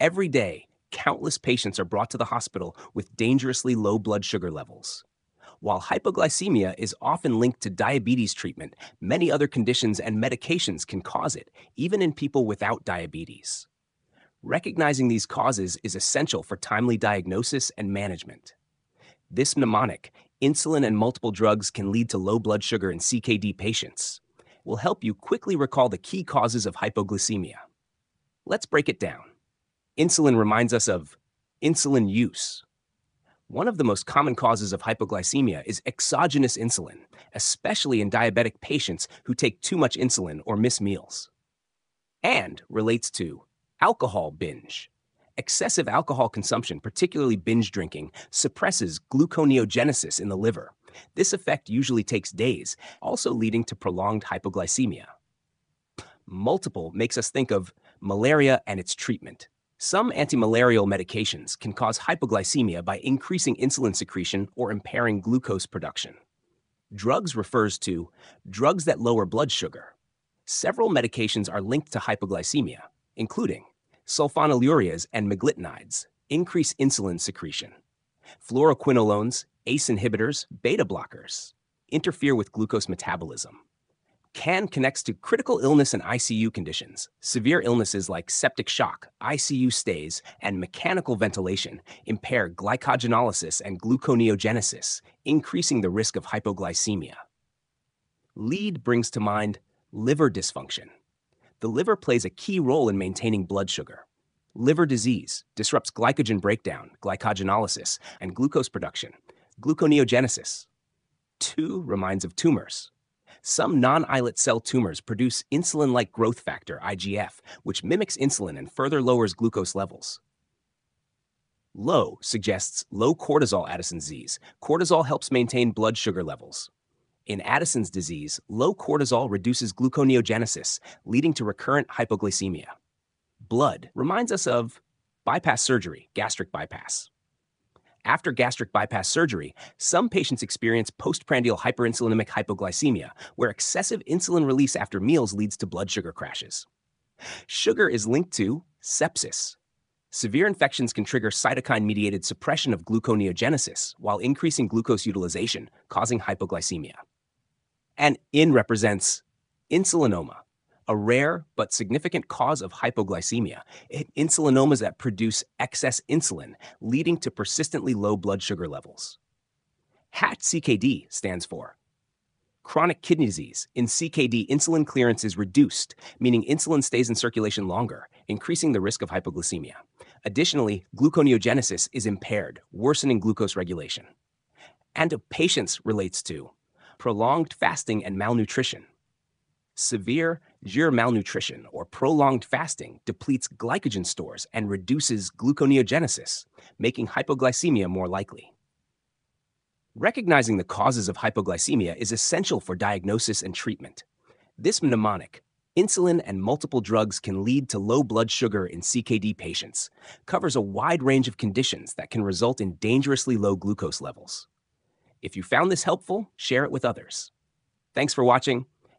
Every day, countless patients are brought to the hospital with dangerously low blood sugar levels. While hypoglycemia is often linked to diabetes treatment, many other conditions and medications can cause it, even in people without diabetes. Recognizing these causes is essential for timely diagnosis and management. This mnemonic, insulin and multiple drugs can lead to low blood sugar in CKD patients, will help you quickly recall the key causes of hypoglycemia. Let's break it down. Insulin reminds us of insulin use. One of the most common causes of hypoglycemia is exogenous insulin, especially in diabetic patients who take too much insulin or miss meals. And relates to alcohol binge. Excessive alcohol consumption, particularly binge drinking, suppresses gluconeogenesis in the liver. This effect usually takes days, also leading to prolonged hypoglycemia. Multiple makes us think of malaria and its treatment. Some antimalarial medications can cause hypoglycemia by increasing insulin secretion or impairing glucose production. Drugs refers to drugs that lower blood sugar. Several medications are linked to hypoglycemia, including sulfonylureas and meglitinides, increase insulin secretion. Fluoroquinolones, ACE inhibitors, beta blockers, interfere with glucose metabolism. CAN connects to critical illness and ICU conditions. Severe illnesses like septic shock, ICU stays, and mechanical ventilation impair glycogenolysis and gluconeogenesis, increasing the risk of hypoglycemia. LEAD brings to mind liver dysfunction. The liver plays a key role in maintaining blood sugar. Liver disease disrupts glycogen breakdown, glycogenolysis, and glucose production, gluconeogenesis. 2 reminds of tumors. Some non islet cell tumors produce insulin like growth factor, IGF, which mimics insulin and further lowers glucose levels. Low suggests low cortisol Addison's disease. Cortisol helps maintain blood sugar levels. In Addison's disease, low cortisol reduces gluconeogenesis, leading to recurrent hypoglycemia. Blood reminds us of bypass surgery, gastric bypass. After gastric bypass surgery, some patients experience postprandial hyperinsulinemic hypoglycemia, where excessive insulin release after meals leads to blood sugar crashes. Sugar is linked to sepsis. Severe infections can trigger cytokine mediated suppression of gluconeogenesis while increasing glucose utilization, causing hypoglycemia. And IN represents insulinoma, a rare but significant cause of hypoglycemia, insulinomas that produce excess insulin, leading to persistently low blood sugar levels. HAT-CKD stands for chronic kidney disease. In CKD, insulin clearance is reduced, meaning insulin stays in circulation longer, increasing the risk of hypoglycemia. Additionally, gluconeogenesis is impaired, worsening glucose regulation. And patients relates to prolonged fasting and malnutrition, Severe GIR malnutrition or prolonged fasting depletes glycogen stores and reduces gluconeogenesis, making hypoglycemia more likely. Recognizing the causes of hypoglycemia is essential for diagnosis and treatment. This mnemonic, insulin and multiple drugs can lead to low blood sugar in CKD patients, covers a wide range of conditions that can result in dangerously low glucose levels. If you found this helpful, share it with others. Thanks for watching